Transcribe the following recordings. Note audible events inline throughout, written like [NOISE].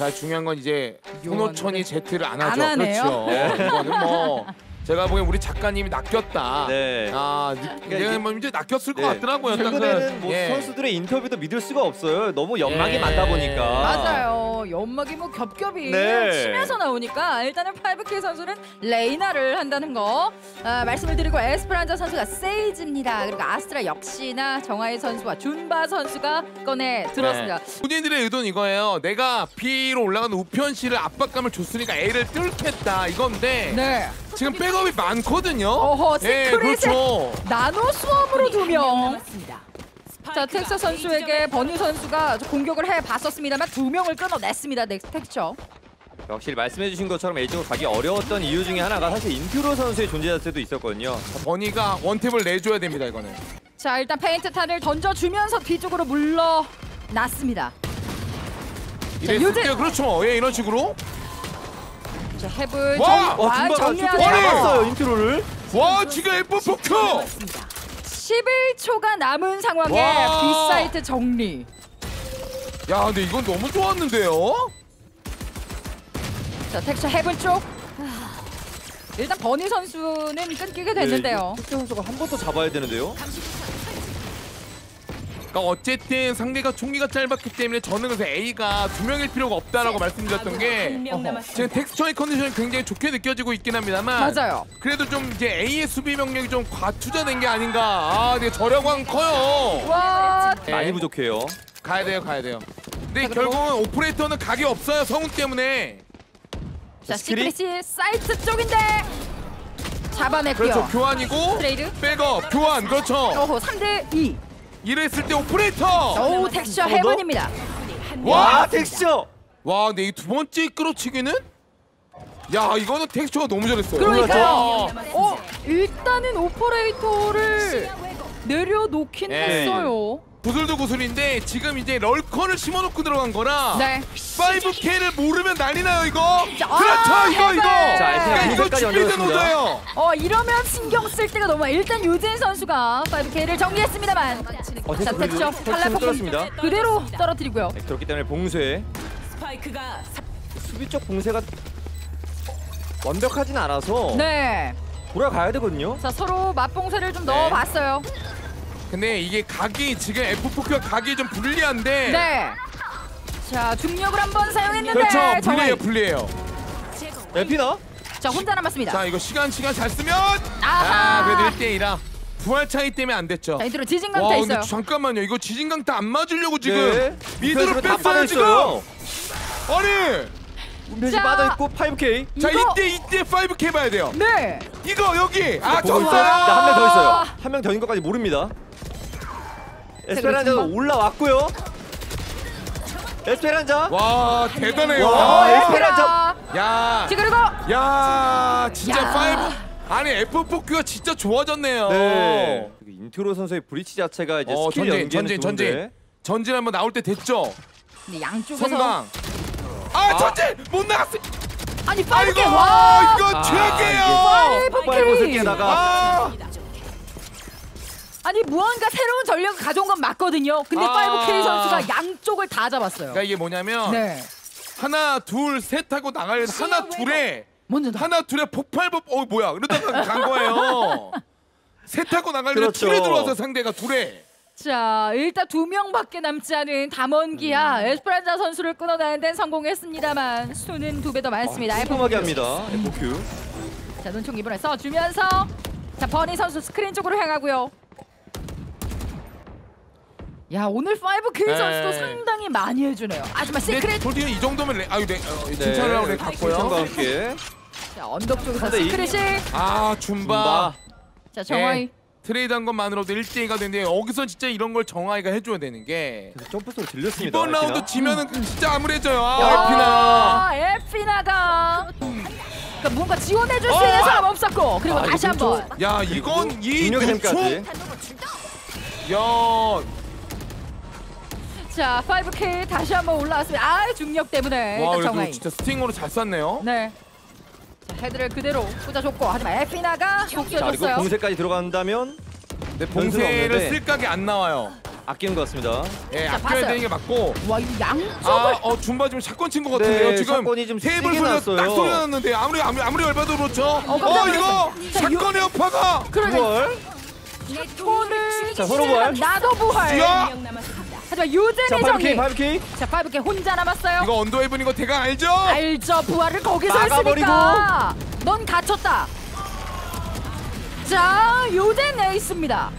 자 중요한 건 이제 손호천이 제트를 안 하죠. 안 하네요. 그렇죠. 이거는 뭐 제가 보기엔 우리 작가님이 낚였다. 네. 아 이제 뭐 이제 낚였을 것 네. 같더라고요. 약간 최근에는 뭐 예. 선수들의 인터뷰도 믿을 수가 없어요. 너무 연막이 예. 많다 보니까. 맞아요. 연막이 뭐 겹겹이 네. 치면서 나오니까 일단은 5K 선수는 레이나를 한다는 거 아, 말씀을 드리고 에스페란자 선수가 세이지입니다. 그리고 아스트라 역시나 정하이 선수와 준바 선수가 꺼내 들었습니다. 네. 본인들의 의도는 이거예요. 내가 B로 올라가는 우편 씨를 압박감을 줬으니까 A를 뚫겠다 이건데 네. 지금 백업이 많거든요. 어허, 예, 시크릿의 그렇죠. nano swarm으로 두 명. 자 텍처 선수에게 버니 선수가 공격을 해 봤었습니다만 두 명을 끊어냈습니다. 넥스 텍처. 확실히 말씀해주신 것처럼 A쪽으로 가기 어려웠던 이유 중에 하나가 사실 인퓨로 선수의 존재 자체도 있었거든요. 버니가 one tap을 내줘야 됩니다 이거는. 자 일단 페인트 탄을 던져주면서 뒤쪽으로 물러났습니다. 이랬을 유진! 때 그렇죠. 예 이런 식으로. 자 heaven을 와! 정, 와, 아, 준바가 정리하네요. 아니! 잡았어요 인퓨로를. 와 지금 F4Q. 11초가 남은 상황에 와! B사이트 정리. 야 근데 이건 너무 좋았는데요. 자 텍처 heaven 쪽. 일단 버니 선수는 끊기게 됐는데요. 텍 선수가 한 번 더 잡아야 되는데요. 그러니까 어쨌든 상대가 총기가 짧았기 때문에 저는 그래서 A가 두 명일 필요가 없다라고 말씀드렸던 게 지금 텍스처의 컨디션이 굉장히 좋게 느껴지고 있긴 합니다만 맞아요. 그래도 좀 이제 A의 수비 명령이 좀 과투자된 게 아닌가. 아, 근데 저력은 커요. 와 네. 많이 부족해요. 가야 돼요, 가야 돼요. 근데 결국은 오퍼레이터는 각이 없어요, 성훈 때문에. 자 스크린? 시크릿이 사이트 쪽인데 잡아냈고요. 그렇죠, 교환이고 트레이드. 백업, 교환, 그렇죠. 어호 3대 2. 이랬을 때 오퍼레이터. 오 텍스처 더? Heaven입니다. 와, 와 텍스처. 와, 근데 이 두 번째 끌어치기는? 야, 이거는 텍스처가 너무 잘했어요. 그러니까요. 와. 어 일단은 오퍼레이터를 내려놓긴 네. 했어요. 구슬도 구슬인데 지금 이제 lurker를 심어놓고 들어간 거라 네. 5K를 모르면 난리 나요 이거 자, 그렇죠 아, 이거 이거! 자, 그러니까 일단 이거 준비된. 오더예요 어 이러면 신경 쓸 때가 너무 많아. 일단 유진 선수가 5K를 정리했습니다만. 어, 자 팔라폭 떨었습니다. 그대로 떨어뜨리고요. 네, 그렇기 때문에 봉쇄 스파이크가 수비 쪽 봉쇄가 완벽하진 않아서 네. 돌아가야 되거든요. 자 서로 맞봉쇄를 좀 네. 넣어봤어요. 근데 이게 각이 지금 F4가 각이 좀 불리한데 네. 자 중력을 한번 사용했는데 그렇죠 불리해요 불리해요 에피나? 자 혼자 남았습니다. 자 이거 시간 시간 잘 쓰면 아하. 아 그래도 1대1라 부활 차이 때문에 안 됐죠 자 이대로 와 지진강타 근데 있어요. 잠깐만요 이거 지진강타 안 맞으려고 지금 네. 미드로 뺐어요 지금. 아니 운변이 자. 빠져있고 5K. 자 이거- 이때 이때 5K 봐야 돼요 네. 이거 여기 아. 졌어요 자, 한명 더 있어요. 한 명 더인 것까지 모릅니다. 에스페란자도 정말. 올라왔고요. 에스페란자. 와 대단해요 와, 아, 에스페란자. 야, 자 그리고 야, 진짜 야. five 아니 F4Q가 진짜 좋아졌네요. 네. 인트로 선수의 브리치 자체가 이제 어, 스킬 전진, 연계는 전진, 좋은데. 전진. 전진 한번 나올 때 됐죠. 근데 양쪽에서 섬광. 아, 전진 못 나갔어. 아니 빠르게 와. 이거 아, 최악이에요. 폭발 곳을 깨다가 아, 아니 무언가 새로운 전력을 가져온 건 맞거든요. 근데 아. 5K 선수가 양쪽을 다 잡았어요. 그러니까 이게 뭐냐면 네. 하나, 둘, 셋 하고 돼. 하나, 둘에 먼저 나. 하나, 둘에 폭발법. 어, 뭐야? 이러다가 간 거예요. [LAUGHS] 셋 하고 나가려면 그렇죠. 둘에 들어와서 상대가 둘에. 자 일단 두 명밖에 남지 않은 담원기아 음. 에스프란자 선수를 끊어내는 데는 성공했습니다만 수는 두 배 더 많습니다. 꼼꼼하게 합니다. FQ. 자 눈총 이번에 써주면서 자 버니 선수 스크린 쪽으로 향하고요. 야 오늘 5K 네. 선수도 상당히 많이 해주네요. 하지만 근데 시크릿 솔직히 이 정도면 레, 아유, 네, 어, 네. 칭찬을 하고 내 칭찬과 갔고요. 함께. 자 언덕 쪽에서 근데 이- 스크릿이 아, 줌바. 줌바. 자 정화이 네. 트레이드 한 것만으로도 1대2가 되는데 여기서 진짜 이런 걸 정하이가 해줘야 되는 게 그래서 점프 소리 들렸습니다. 이번 라운드 에피나. 지면은 진짜 암울해져요 아 에피나 야, 에피나가 그러니까 뭔가 지원해줄 수 어! 있는 사람 없었고 그리고 아, 다시 한번 야 이건 이 중력의 눈총. 야 자 5K 다시 한번 올라왔습니다. 아 중력 때문에 와 그래도 진짜 스팅으로 잘 쐈네요 네. 자 헤드를 그대로 꽂아줬고 하지만 에피나가 자 그리고 복수해줬어요. 공세까지 들어간다면 근데 봉쇄를 없는데. 쓸 각이 안 나와요 아끼는 것 같습니다. 예, 자, 아껴야. 되는 게 맞고. 와, 이 양쪽을 아, 어 줌바 지금 shotgun 친 것 같은데요. 네, 지금 shotgun이 좀 테이블 세게 소리가 났어요. 딱 소리 났는데 아무리 아무리 아무리 열받아도 그렇죠. 어, 깜짝 이거 놀랐어요. 자, shotgun의 여파가. 부활. 손을 자, 서로 부활. 나도 부활. 야, 하지만 자, 유재네 5K, 정리. 5K. 자, 5K 혼자 남았어요. 이거 under heaven 이거 대강 알죠? 알죠 부활을 거기서 막아버리고. 했으니까 넌 갇혔다 자 요젠 에이스입니다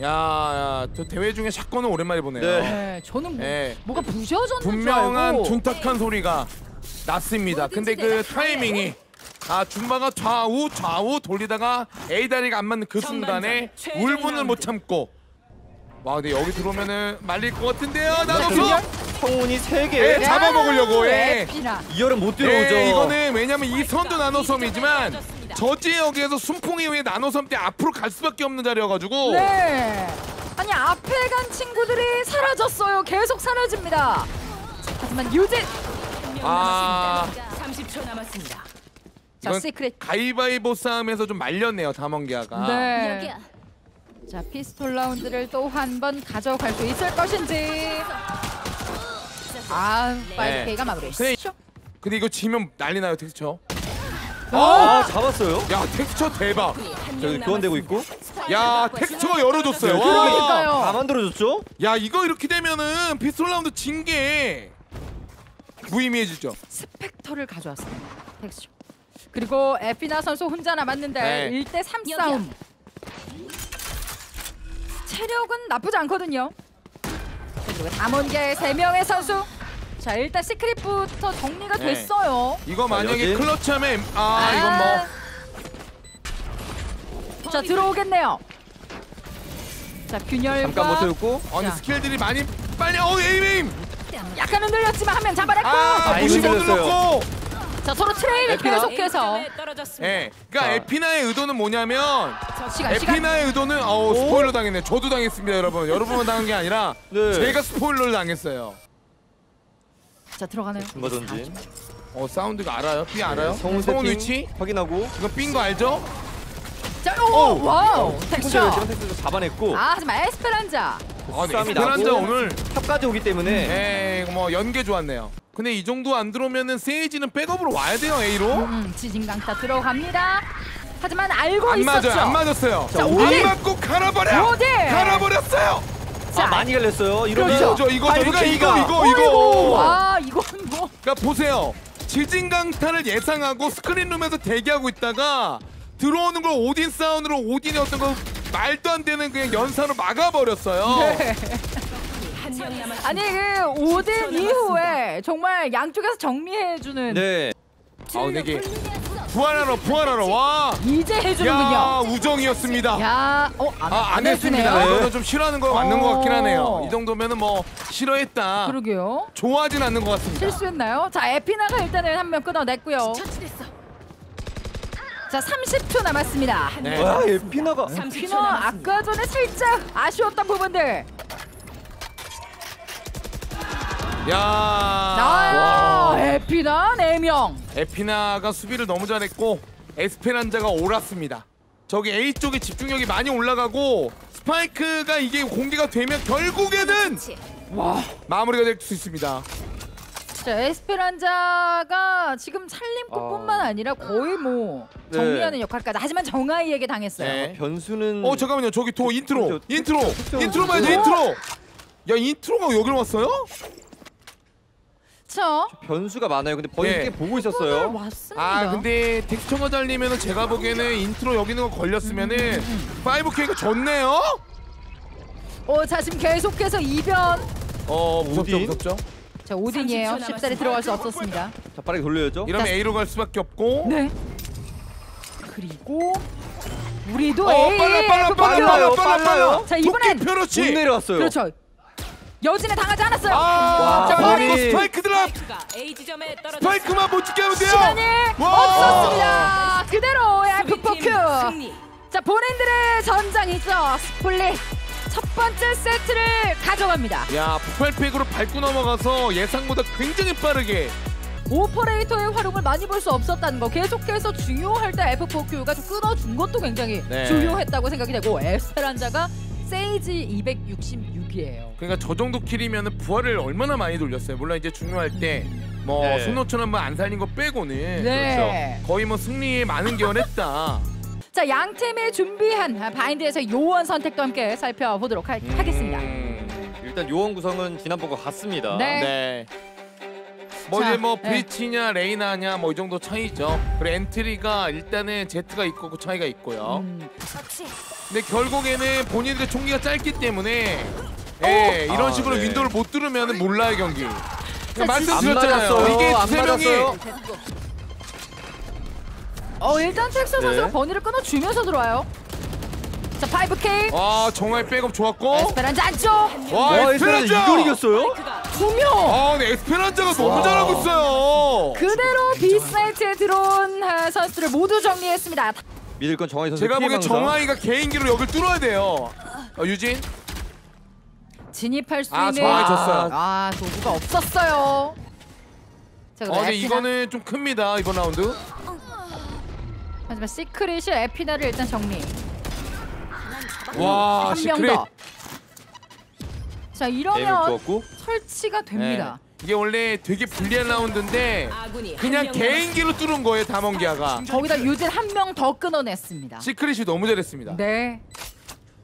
야, 야, 저 대회 중에 샷건을 오랜만에 보네요. 네. 네 저는 뭐, 예. 뭐가 부셔졌는 줄 분명한 알고 둔탁한 소리가 났습니다. 근데 그 타이밍이 아 줌바가 좌우 좌우 돌리다가 A 다리가 안 맞는 그 순간에 울분을 못 참고 와 근데 여기 들어오면은 말릴 것 같은데요? 나눠서! 성운이 세 예, 개. 잡아먹으려고 예. 에피나. 이열은 못 들어오죠. 예, 이거는 왜냐면 이 선도 나노섬이지만 저 지역에서 순풍 이 후에 nano swarm 때 앞으로 갈 수밖에 없는 자리여가지고. 네. 아니 앞에 간 친구들이 사라졌어요. 계속 사라집니다. 하지만 유진! 아. 30초 남았습니다. 자 이건 시크릿. 가위바위보 싸움에서 좀 말렸네요 담원기아가. 네. 자 피스톨 라운드를 또 한 번 가져갈 수 있을 것인지 아 5K가 마무리 그래. 근데 이거 지면 난리 나요 텍스처 아, 잡았어요. 야 텍스처 대박 저기 교환되고 있고. 야 텍스처가 열어줬어요 와. 그러니까요. 다 만들어줬죠? 야 이거 이렇게 되면은 피스톨 라운드 진 게 무의미해지죠 스펙터를 가져왔습니다. 텍스처. 그리고 에피나 선수 혼자 남았는데 네. 1대 3 싸움. 체력은 나쁘지 않거든요. 그리고 담원계 3명의 선수. 자 일단 시크릿부터 정리가 네. 됐어요. 이거 만약에 여진? 클러치하면 아 이건 뭐 뭐. 자 들어오겠네요. 자 균열과 잠깐 못 태웠고. 아니 자. 스킬들이 많이 빨리 어 에이밍 약간 흔들렸지만 한 명 잡아냈고. 아 아이고, 무시 못 흔들렸어요. 눌렀고 자 서로 트레이를 에피나? 계속해서 떨어졌습니다. 예 그러니까 자. 에피나의 의도는 뭐냐면 시간 시간. 에피나의 의도는 어우 스포일러 당했네 저도 당했습니다 여러분 여러분만 당한 게 아니라 [LAUGHS] 네. 제가 스포일러를 당했어요 자 들어가네요. 줌바 던진. 어 사운드가 알아요? B 알아요? 성운 성운 세팅 위치? 확인하고. 이거 B인 거 알죠? 자 오, 와우 혼자 텍스처. 열정 텍스도 잡아냈고. 아 하지만 에스페란자. 아니 싸움이 에스페란자. 오늘 탑까지 오기 때문에. 예, 뭐 연계 좋았네요. 근데 이 정도 안 들어오면은 세이지는 백업으로 와야 돼요 A로. 음, 지진강타 들어갑니다. 하지만 알고 안 있었죠. 맞아요, 안 맞았어요. 자, 안 오딘! 맞고 갈아버려. 오딘! 갈아버렸어요. 자, 아, 많이 갈렸어요. 이러면 이거죠, 이거, 이거, 이거, 어이구, 이거. 와 이건 뭐. 그러니까 보세요. 지진강타를 예상하고 스크린룸에서 대기하고 있다가 들어오는 걸 오딘 사운드로 오딘이 어떤 거 말도 안 되는 그냥 연사로 막아버렸어요. 네. 아니 그 오딘 이후에 정말 양쪽에서 정리해주는 네. 아우 내게 부활하러 부활하러 와. 이제 야 해주는군요. 우정이었습니다. 야, 어, 안, 아, 안 했습니다. 해주네요. 이거는 좀 싫어하는 거 맞는 것 같긴 어. 하네요. 이 정도면은 뭐 싫어했다. 그러게요. 좋아하진 않는 것 같습니다. 실수했나요? 자, 에피나가 일단은 한 명 끊어냈고요. 처치됐어. 자, 30초 남았습니다. 네. 와, 에피나가. 30초 피너 남았습니다. 아까 전에 살짝 아쉬웠던 부분들 야. 나와요. 에피나 4명. 에피나가 수비를 너무 잘했고 에스페란자가 옳았습니다. 저기 A 쪽에 집중력이 많이 올라가고 스파이크가 이게 공개가 되면 결국에는 와. 마무리가 될 수 있습니다. 자, 에스페란자가 지금 살림꾼뿐만 아. 아니라 거의 뭐 네. 정리하는 역할까지. 하지만 정아이에게 당했어요. 네. 변수는 어 잠깐만요. 저기 도 인트로. 저- 인트로. 저- 인트로 봐야 돼. 어? 인트로. 야 인트로가 여기로 왔어요? 자, 변수가 많아요. 근데 버니 네. 꽤 보고 있었어요. 왔습니다. 아 근데 텍스처가 잘리면은 제가 보기에는 인트로 여기 있는 거 걸렸으면은 5K가 졌네요. 어, 자 지금 계속해서 이변. 어 무섭죠 오딘? 무섭죠. 자, 오딘이에요. 30초 쉽사리 들어갈 수 없었습니다. 자, 빠르게 돌려야죠. 이러면 자, A로 갈 수밖에 없고. 네. 그리고 우리도 어 A 빨라 빨라 빨라 빨라요, 빨라 빨라 빨라요. 빨라. 자, 이번엔 도끼 펴놓지. 못 내려왔어요. 그렇죠. 여진에 당하지 않았어요. 아, 와. 머리 스파이크 drop. 스파이크만 못 찍게 하면 돼요. 시간이 와. 없었습니다. 그대로 수비팀 F4Q. 승리. 자, 본인들의 전장이죠. 스플릿 첫 번째 세트를 가져갑니다. 야, 폭발팩으로 밟고 넘어가서 예상보다 굉장히 빠르게. 오퍼레이터의 활용을 많이 볼 수 없었다는 거 계속해서 중요할 때 F4Q가 좀 끊어준 것도 굉장히 네. 중요했다고 생각이 되고 에스페란자가 세이지 266 이에요. 그러니까 저 정도 킬이면 부활을 얼마나 많이 돌렸어요. 물론 이제 중요할 때 뭐 네. 손노처럼 뭐안 살린 거 빼고는 네. 거의 뭐 승리에 많은 기여했다. [LAUGHS] 자, 양 팀이 준비한 아, 바인드에서 요원 선택도 함께 살펴보도록 하, 하겠습니다. 음, 일단 요원 구성은 지난번과 같습니다. 네. 네. 뭐 자, 이제 뭐 네. 브리치냐 레이나냐 뭐 이 정도 차이죠. 그리고 엔트리가 일단은 제트가 있고 그 차이가 있고요. 음, 근데 결국에는 본인들의 총기가 짧기 때문에 예, 이런 아, 식으로 네. 윈도우를 못 뚫으면 몰라요 경기. 자, 말씀드렸잖아요. 맞았어요. 이게 안 세 명이 맞았어요. 어, 일단 텍스처 선수가 네. 버니를 끊어주면서 들어와요. 자, 5K. 와 정말 백업 좋았고 에스페란자 안쪽. 와 와, 에스페란자 이걸 이겼어요? 두 명. 아 근데 에스페란자가 너무 와. 잘하고 있어요. 그대로 B 사이트에 들어온 아, 선수들을 모두 정리했습니다. 믿을 건 정하이 선수 제가 보기엔. 정하이가 개인기로 여길 뚫어야 돼요. 어, 유진 진입할 수 아 있는 정하이 졌어요. 아 도구가 없었어요. 자, 어 그럼 근데 에피나. 이거는 좀 큽니다 이번 라운드. 하지만 시크릿이 에피나를 일단 정리. 와 한 명 시크릿. 더. 자 이러면 설치가 됩니다. 네. 이게 원래 되게 불리한 라운드인데 그냥 개인기로 뚫은 거예요 담원기아가. 거기다 유진 한 명 더 끊어냈습니다. 시크릿이 너무 잘했습니다. 네.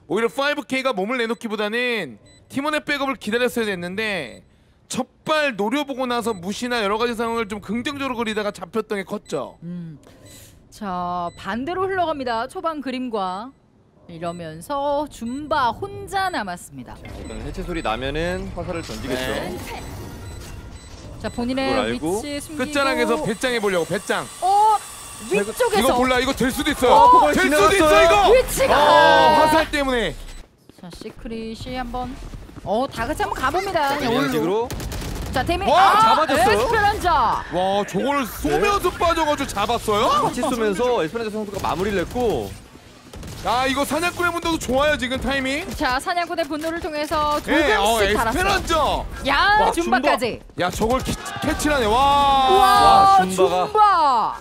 오히려 5K가 몸을 내놓기보다는 팀원의 백업을 기다렸어야 됐는데 첫발 노려보고 나서 무시나 여러 가지 상황을 좀 긍정적으로 그리다가 잡혔던 게 컸죠. 음. 자 반대로 흘러갑니다. 초반 그림과 이러면서 줌바 혼자 남았습니다. 일단 해체 소리 나면은 화살을 던지겠죠. 네. 자 본인의 그걸 알고 위치 숨기고 끝자락에서 배짱해 보려고 배짱. 어 위쪽에서 이거 몰라 이거 될 수도 있어요. 어, 될 수도 있어 지나갔어요. 이거. 위치가 어, 화살 때문에. 자 시크릿이 한번 어 다같이 한번 가봅니다. 올로. 이식으로 자 데미 와, 아, 잡아줬어요. 에스페란자. 와 저걸 쏘면서 빠져가지고 잡았어요? 같이 쏘면서 에스페란자 선수가 마무리를 냈고 아 이거 사냥꾼의 문도도 좋아요 지금 타이밍. 자 사냥꾼의 분노를 통해서 두 예, 어 명씩 달았어. 에스페란자. 야 와, 줌바까지. 야 저걸 키, 캐치라네 와. 와, 와, 줌바가. 줌바.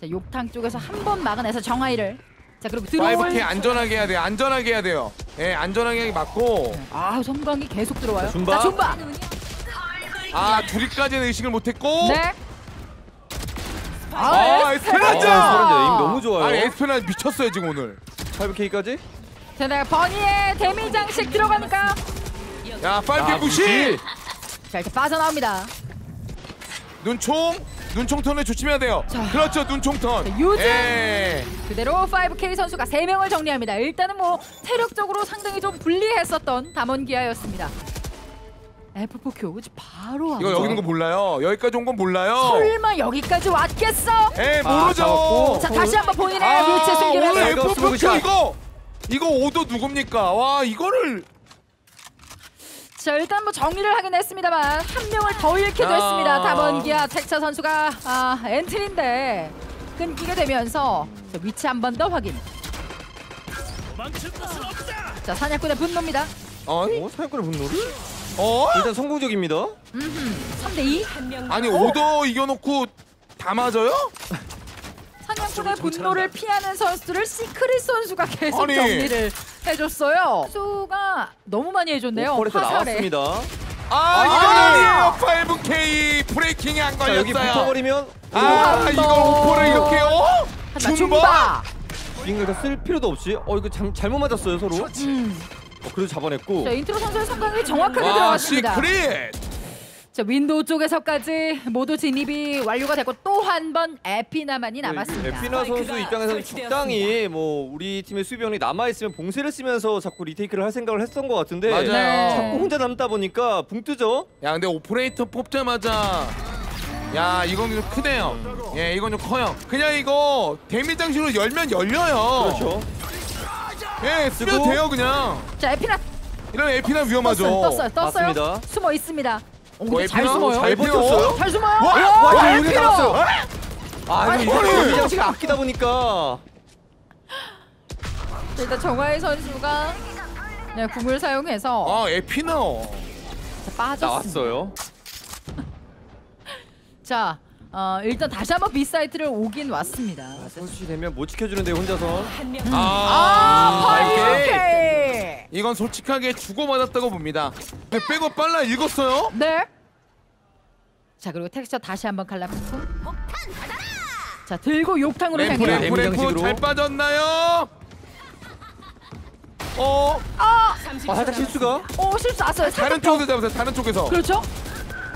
자 욕탕 쪽에서 한 번 막아내서 정하이를. 자 그리고 들어올. 5K 안전하게 해야 돼요. 안전하게 해야 돼요. 예, 안전하게 맞고. 아 섬광이 계속 들어와요. 자, 줌바. 자 줌바. 아 둘이까지는 의식을 못했고. 네. 아, 에스페란자! 아, 에스페란자 에임 너무 좋아요. 아니 에스페란자 미쳤어요 지금 오늘. 5K까지? 자, 네, 버니의 데미 장식 들어가니까 야 5K 아. 무시. 자 이렇게 빠져나옵니다. 눈총. 눈총 턴에 조심해야 돼요. 자. 그렇죠 눈총 턴. 자, 유진. 예. 그대로 5K 선수가 3명을 정리합니다. 일단은 뭐 체력적으로 상당히 좀 불리했었던 담원기아였습니다. F4Q 그치 바로 이거. 여기 있는 거 몰라요. 여기까지 온 건 몰라요. 설마 여기까지 왔겠어? 에 아, 모르죠. 잡았고. 자 다시 한번 본인의 아, 위치에 숨기면서 오늘 이거 F4 스모그샷. 이거 이거 오도 누굽니까? 와 이거를 자 일단 뭐 정리를 하긴 했습니다만 한 명을 더 잃게 야. 됐습니다. 담원기아 텍차 선수가 아 엔트리인데 끊기게 되면서 자, 위치 한 번 더 확인. 자 사냥꾼의 분노입니다. 어? 어? 사냥꾼의 분노를? 어? 일단 성공적입니다. 3대 2. 한명 아니 오더 이겨놓고 다 맞아요? 사냥꾼의 분노를 피하는 선수들을 시크릿 선수가 계속 아니. 정리를 해줬어요. 수가 너무 많이 해줬네요. 화살에. 나왔습니다. 아 이건 아니에요 5K 브레이킹이 안 자 여기 걸렸어요 붙어버리면 아 번. 오퍼를 이렇게요? 하지만 줌바? 줌바. 빙글 쓸 필요도 없이 어 이거 잘, 잘못 맞았어요 서로. 음. 어, 그래도 잡아냈고. 자 인트로 선수의 섬광이 정확하게 와 들어갔습니다. 시크릿 자 윈도우 쪽에서까지 모두 진입이 완료가 됐고 또 한 번 에피나만이 남았습니다. 에피나 선수 입장에서는. 적당히 뭐 우리 팀의 수비형이 남아 있으면 봉쇄를 쓰면서 자꾸 retake를 할 생각을 했던 것 같은데 맞아요 네. 자꾸 혼자 남다 보니까 붕 뜨죠. 야 근데 오퍼레이터 뽑자마자 야 이건 좀 크네요 예 이건 좀 커요 그냥 이거 데미 장식으로 열면 열려요 그렇죠. 예 쓰면 쓰고. 돼요 그냥 자 에피나 이런 에피나 위험하죠 떴어요, 떴어요, 떴어요. 맞습니다. 숨어 있습니다. 오, 어, 근데 잘 에피나? 숨어요. 잘 버텼어요? 잘 숨어요. 와, 와, 와, 피로. 나왔어요. 아 아니, 이거. 이거 장식 아끼다 보니까 자, 일단 정화의 선수가 네, 궁을 사용해서 아 에피나 자, 빠졌습니다. 나왔어요. 자 어, 일단 다시 한번 B 사이트를 오긴 왔습니다. 선수시 되면 못 지켜주는데 혼자서. 한 명 아, 아, 파이브 파이브케이. 이건 솔직하게 주고받았다고 봅니다. 근데 백업 빨라 읽었어요? 네. 자 그리고 텍스처 다시 한번 갈라붙고. 자 들고 욕탕으로 향해요. 램프 램프. 잘 빠졌나요? 어 아, 아 살짝 실수가. 오 실수 났어요. 다른 살짝 더. 쪽에서 잡으세요. 다른 쪽에서. 그렇죠.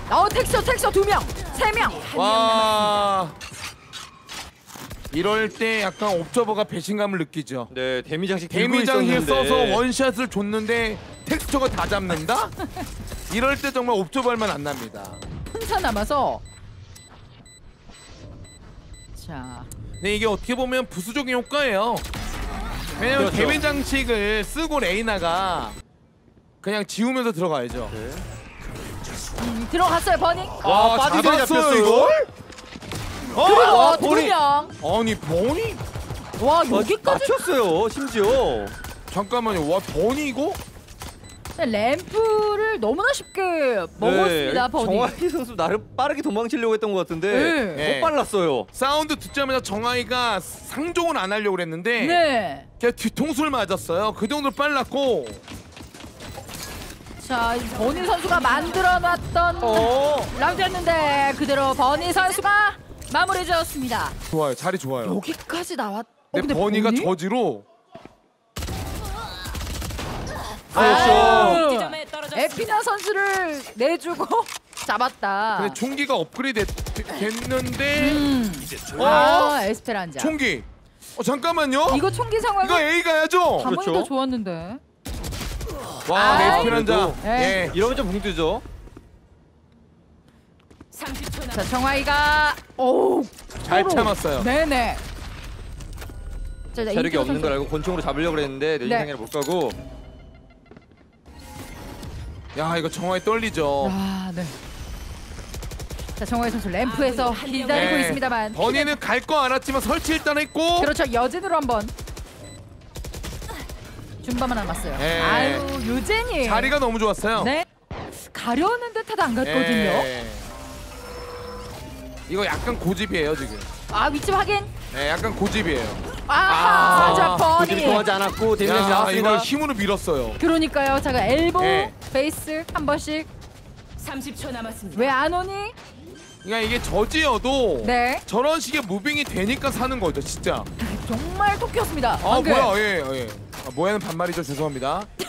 어 텍스처 텍스처 두 명, 세 명. 와. 이럴 때 약간 observer가 배신감을 느끼죠. 네 대미 장식 들고 대미 장식 있었는데. 써서 원샷을 줬는데 텍스처가 다 잡는다? [LAUGHS] 이럴 때 정말 observer만 안 납니다. 혼자 남아서. 자, 근데 이게 어떻게 보면 부수적인 효과예요. 왜냐면 그렇죠. 대미 장식을 쓰고 레이나가 그냥 지우면서 들어가야죠. 네. 음, 들어갔어요 버니. 와, 빠지게 잘 잡았어요, 잡혔어, 이걸? 어? 그리고 와, 두 버니. 명. 아니 버니? 와 어, 여기까지 맞췄어요 심지어. 잠깐만요. 와 버니 이거? 램프를 너무나 쉽게 먹었습니다 네, 버니. 정화희 선수 나름 빠르게 도망치려고 했던 것 같은데 네. 네. 더 빨랐어요. 사운드 듣자마자 정아이가 상종은 안 하려고 그랬는데 네. 그냥 뒤통수를 맞았어요. 그 정도로 빨랐고 자, 이 버니 선수가 만들어놨던 어. 라운드였는데 그대로 버니 선수가 마무리 지었습니다. 좋아요. 자리 좋아요. 여기까지 나왔. 어, 근데, 버니가 버니? 저지로 아유, 지점에 떨어졌습니다. 에피나 선수를 내주고 [LAUGHS] 잡았다. 근데 총기가 업그레이드 됐, 됐는데 음. 어? 아, 에스페란자. 총기. 어 잠깐만요. 이거 총기 상황은 이거 A 가야죠. 가만히 그렇죠. 더 좋았는데. 와, 아, 네스피란자. 그래도. 네. 예. 이러면 좀붕 뜨죠. 30초 자. 정화이가 오, 잘 서로. 참았어요. 네네. 자, 자, 자력이 없는 선수. 걸 알고 권총으로 잡으려고 그랬는데 네. 내진상에는 못 가고 야, 이거 정화에 떨리죠. 아, 네. 자, 정화이 선수 램프에서 아, 네, 한 명. 기다리고 네. 있습니다만. 버니는 갈 거 알았지만 설치 일단 했고 그렇죠. 여진으로 한번. 준바만 남았어요. 네. 아유, 유진이. 자리가 너무 좋았어요. 네. 가려는 듯하도 안 갔거든요. 예. 이거 약간 고집이에요 지금. 아, 위치 확인. 예, 약간 고집이에요. 아, 자, 고집이 버니. 통하지 않았고 데미 장식 야, 나왔습니다. 이걸 힘으로 밀었어요. 그러니까요. 자, 그 엘보, 네. 베이스 한 번씩. 30초 남았습니다. 왜 안 오니? 그러니까 이게 저지여도 네. 저런 식의 moving이 되니까 사는 거죠, 진짜. 정말 토끼였습니다. 아 방금. 뭐야, 예, 예. 아, 뭐야는 반말이죠, 죄송합니다. [LAUGHS]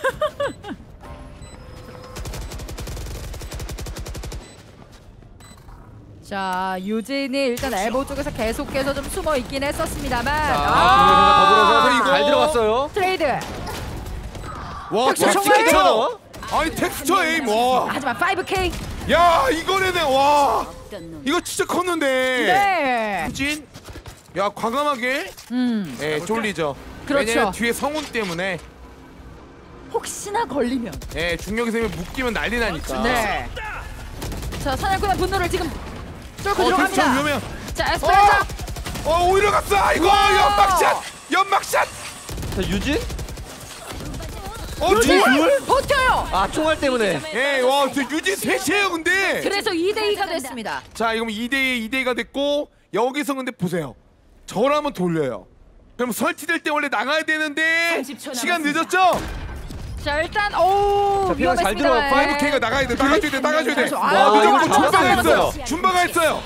자, 유진이 일단 엘보 쪽에서 계속해서 좀 숨어 있긴 했었습니다만. 아, 더불어서 그리고- 잘 들어갔어요. 트레이드. 와, 텍스처 아니 텍스처 에임 와. 하지만 5K. 야, 이거네네. 와. 이거 진짜 컸는데. 네. 후진. 야, 과감하게. 음. 예, 쫄리죠. 그렇죠. 왜냐면 뒤에 성운 때문에 혹시나 걸리면. 예, 중력이 세면 묶이면 난리 나니까. 네. 자, 사냥꾼의 분노를 지금 뚫고 어, 들어갑니다. 위험해요. 자, 에스페란자. 어, 오히려 갔어. 이거 와. 연막샷. 연막샷. 자 유진. 어, 유진 둘. 버텨요. 아 총알 때문에. 예, 와, 저 유진 셋이에요, 근데. 그래서 2대 2가 됐습니다. 자, 이러면 2대2, 2대2가 됐고 여기서 근데 보세요. 저를 한번 돌려요. 그럼 설치될 때 원래 나가야 되는데 30초 시간. 늦었죠? 자, 일단 오, 자, 피가 잘 네. 5K가 나가야 돼, 나가줘야 돼, 나가줘야 돼. 그렇죠. 와, 늦었고 준바가. 했어요. 준바가 했어요.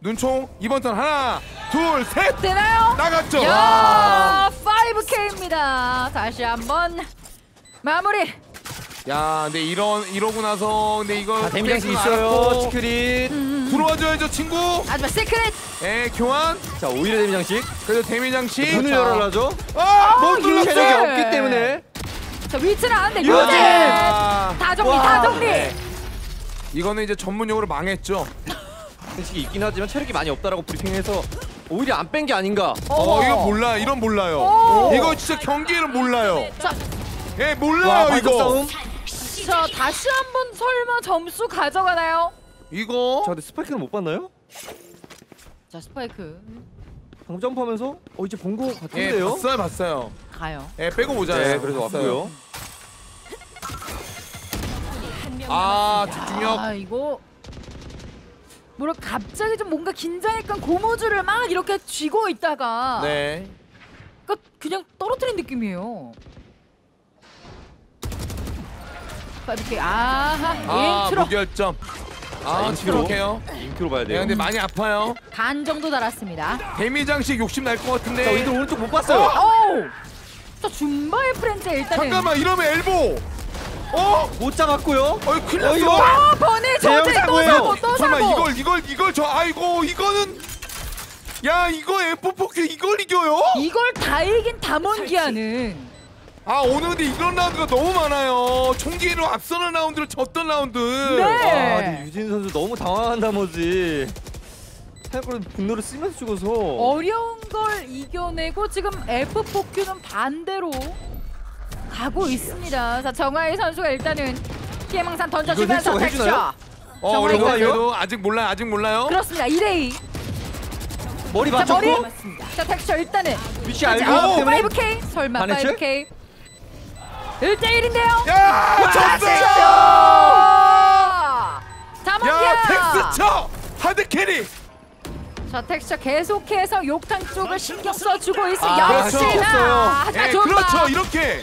눈총 이번 턴 하나, 둘, 셋 되나요? 나갔죠. 야, 5K입니다. 다시 한번 마무리. 야, 근데 이런 이러고 나서 근데 이거 자 데미 장식 플렉스는 있어요. 알았고 치크릿. 들어와줘야죠, 친구. 하지만 시크릿. 예, 교환. 자 오히려 데미 장식. 그래도 데미 장식. 문을 자. 열어라죠. 아, 못 유진. 눌렀어요. 체력이 없기 때문에. 자, 위치는 아는데 유진! 아, 다 정리, 와. 다 정리. 네. 이거는 이제 전문 용어로 망했죠. 장식이 있긴 하지만 체력이 많이 없다라고 브리핑해서 오히려 안 뺀 게 아닌가. 어, 이거 몰라. 이런 몰라요. 오. 이거 진짜 경기를 몰라요. 자, 예, 와 몰라요 발톱 이거. 싸움. 자, 다시 한번 설마 점수 가져가나요? 이거 자 근데 스파이크는 못 봤나요? 자, 스파이크 방금 점프하면서 어 이제 본 거 예, 같은데요. 봤어요, 봤어요. 가요. 예, 빼고 보잖아요. 네 그래서. 왔고요. 아. 집중력. 아, 이거 뭐라 갑자기 좀 뭔가 긴장했던 고무줄을 막 이렇게 쥐고 있다가 네. 그러니까 그냥 떨어뜨린 느낌이에요. 5K 아하 아 인트로 무결점. 아. 치도록해요. 인트로 봐야 네, 돼요. 근데 많이 아파요. 반 정도 달았습니다. 대미 장식 욕심 날 것 같은데. 자, 인트로 오른쪽 못 봤어요. 오우 자 준바의 frenzy 일단은 잠깐만 이러면 elbow. 어? 못 잡았고요. 어이 큰일 어, 났어. 이거- 아 번에 저지 또 대형사고예요. 사고 또 설마 사고 이걸 이걸 이걸 저 아이고 이거는 야 이거 F4Q 이걸 이겨요? 이걸 다 이긴 담원기아는 아 오늘 근데 이런 라운드가 너무 많아요. 총기로 앞서는 라운드를 졌던 라운드. 네. 아, 근데 유진 선수 너무 당황한 나머지 사이클론 분노를 쓰면서 죽어서 어려운 걸 이겨내고 지금 F4Q는 반대로 가고 있습니다. 자 정하이 선수가 일단은 피해망상 던져주면서 해주나요? 어? 그래도 아직 몰라 아직 몰라요. 그렇습니다. 2대2 머리 자 머리 맞췄고 남았습니다. 자 텍스처 일단은 위치 자, 알고 어, 때문에 5K 설마 반했죠? 5K 1대1인데요. 야 졌어요. 야 텍스처 hard carry. 자 텍스처 계속해서 욕탕 쪽을 신경 써주고 있어 아, 역시나 그렇죠. 예, 그렇죠 방. 이렇게.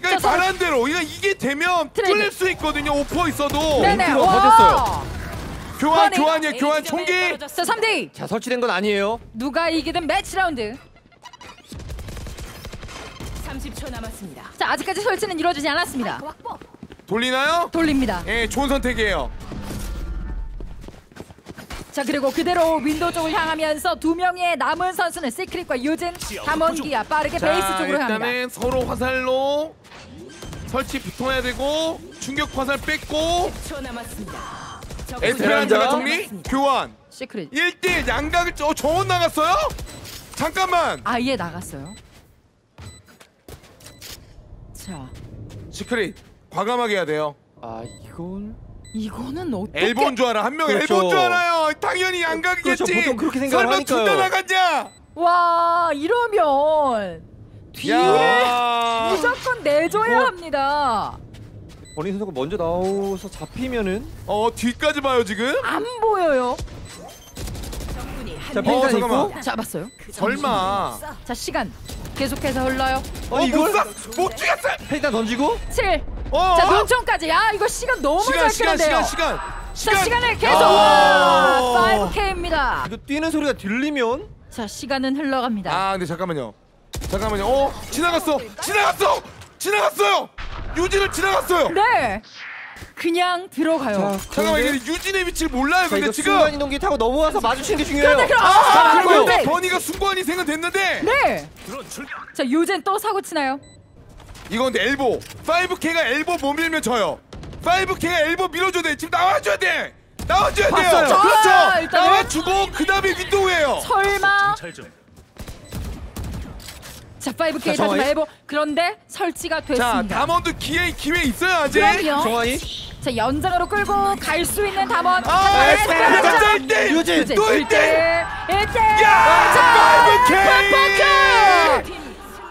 그러니까 말한 대로 그러니까 이게 되면 트레이드. 뚫릴 수 있거든요 오퍼 있어도 네네. 터졌어요. 교환 교환이야 교환 총기. 자 3대2 자 설치된 건 아니에요. 누가 이기든 매치 라운드 30초 남았습니다. 자 아직까지 설치는 이루어지지 않았습니다. 돌리나요? 돌립니다. 예 좋은 선택이에요. 자 그리고 그대로 window 쪽을 향하면서 두 명의 남은 선수는 시크릿과 유진 담원기아 빠르게 베이스 쪽으로 향합니다. 일단은 서로 화살로 설치 붙어야 되고 충격 화살 뺐고 10초 남았습니다. 에스페란자가 에스페란자. 정리 교환. 시크릿. 1대1 양각을 어 정원 나갔어요? 잠깐만. 아예 나갔어요 자 시크릿 과감하게 해야 돼요. 아 이건? 이거는 어떻게 엘본 줄 알아 한 명 그렇죠. 엘본 줄 알아요. 당연히 양각이겠지. 그렇죠, 보통 그렇게 생각을 설마 하니까요. 두대 나갔냐? 와 이러면 뒤를 야. 무조건 내줘야 이거- 합니다. 버린 선수가 먼저 나와서 잡히면은? 어 뒤까지 봐요 지금? 안 보여요. 자 어, 펜션 있고 잠깐만. 잡았어요? 설마. 자 시간 계속해서 흘러요. 어, 이걸 쏴- 못 죽였어 펜션 던지고? 7 어자 눈총까지. 야 이거 시간 너무 시간 잘 시간 끄는데요. 시간 시간. 자 시간을 계속. 아. 와 5K입니다. 이거 뛰는 소리가 들리면? 자 시간은 흘러갑니다. 아 근데 잠깐만요. 잠깐만요. 어? 지나갔어! 지나갔어! 지나갔어요! 유진을 지나갔어요! 네 그냥 들어가요. 자 잠깐만 이게 유진의 위치를 몰라요 자, 근데 지금. 순간 이동기 타고 넘어와서 마주치는 게 중요해요. 그런데 그럼 아 아, 그리고 그런데 버니가 순간 희생은 됐는데. 네. 자 유젠 또 사고 치나요? 근데 엘보. 5K가 엘보 못 밀면 져요. 5K가 엘보 밀어줘야 돼. 지금 나와줘야 돼. 나와줘야 돼요. 봤어요. 자, 그렇죠. 일단은- 나와주고 그 다음에 윈도우예요. 설마 자 5K 자, 다시. 말해보 그런데 설치가 자 됐습니다. 담원도 기회 기회 있어요 아직? 정환이. 자 연장으로 끌고 갈 수 있는 담원 아 에스페란자 1대 유진. 또 1대 1대 1대 야 5K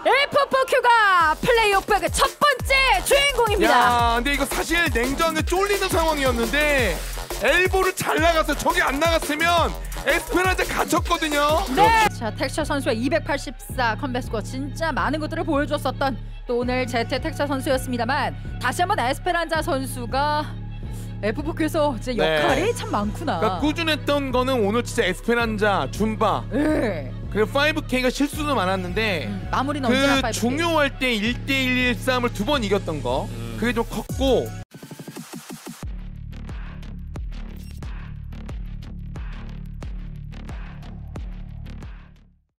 F4Q가 플레이오프의 첫 번째 주인공입니다. 야 근데 이거 사실 냉정하게 쫄리는 상황이었는데 엘보를 잘 나갔어 저기 안 나갔으면 에스페란자 갇혔거든요 네. 자 텍샤 선수의 284 컴백 스코어 진짜 많은 것들을 보여줬었던 또 오늘 제트 텍샤 선수였습니다만 다시 한번 에스페란자 선수가 F4Q에서 이제 네. 역할이 참 많구나. 그러니까 꾸준했던 거는 오늘 진짜 에스페란자 줌바 네. 그리고 5K가 실수도 많았는데 음, 마무리는 그 5K. 중요할 때 1대1 싸움을 두 번 이겼던 거 그게 좀 컸고